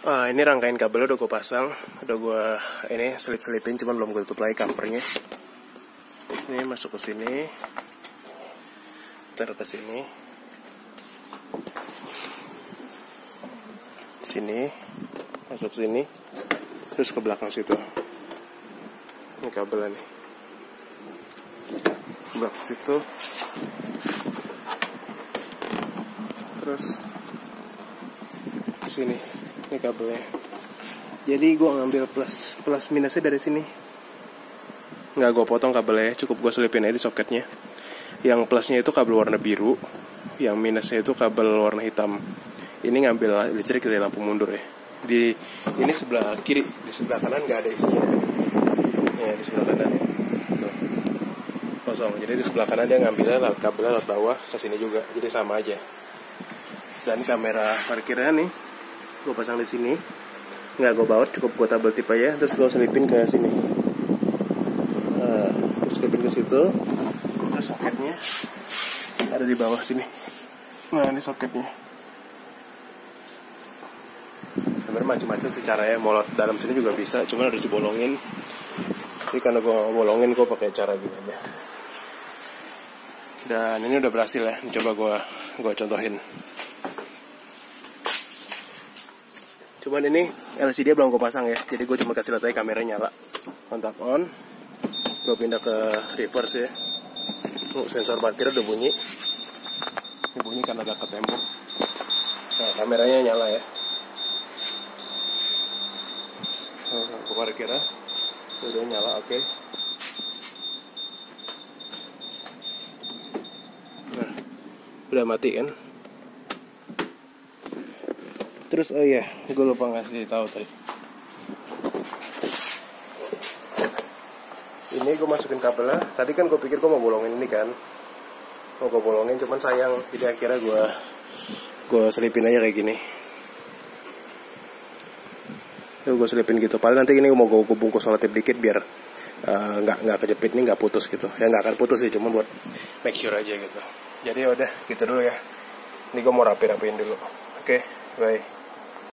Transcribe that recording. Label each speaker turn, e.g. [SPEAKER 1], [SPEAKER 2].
[SPEAKER 1] Ah, ini rangkaian kabel udah gue pasang, udah gue ini selip-selipin, cuman belum gue tutup lagi covernya. Ini masuk ke sini, taruh ke sini, sini, masuk sini, terus ke belakang situ. Ini kabelnya nih, belakang situ, terus ke sini ini kabelnya jadi gue ngambil plus plus minusnya dari sini. Nggak gue potong kabelnya cukup gue selipin aja di soketnya. Yang plusnya itu kabel warna biru. Yang minusnya itu kabel warna hitam. Ini ngambil listrik dari lampu mundur ya. Di ini sebelah kiri di sebelah kanan nggak ada isinya. Ya di sebelah kanan ya. Tuh. kosong. Jadi di sebelah kanan dia ngambilnya kabelnya lewat bawah ke sini juga. Jadi sama aja. Dan kamera parkirnya nih gue pasang di sini. Nggak gue baut cukup gue tabel tip aja. Terus gue selipin ke sini. Nah, selipin ke situ. Terus soketnya. Ada di bawah sini. Nah ini soketnya. Sebenarnya macam-macam sih caranya. Lewat dalam sini juga bisa cuman harus dibolongin. Jadi karena gue bolongin gue pakai cara gini aja. Dan ini udah berhasil ya. Coba gue gue contohin cuman ini LCD belum gue pasang ya. Jadi gue cuma kasih lihat aja kamera nyala kontak on. Gue pindah ke reverse ya. Oh, sensor parkir udah bunyi. Ini bunyi karena dekat tembok nah kameranya nyala ya. Gue parkirnya udah nyala oke. Okay. nah udah mati kan Terus oh iya, gue lupa ngasih tahu tadi. Ini gue masukin kabelnya. Tadi kan gue pikir gue mau bolongin ini kan. Mau gue bolongin, cuman sayang. Jadi akhirnya gue gue selipin aja kayak gini. Tuh gue selipin gitu. Paling nanti ini mau gue, gue bungkus selotip dikit biar nggak uh, nggak kejepit nih nggak putus gitu. Ya nggak akan putus sih, cuma buat make sure aja gitu. Jadi ya udah gitu dulu ya. Ini gue mau rapi-rapiin dulu. Oke, okay, bye.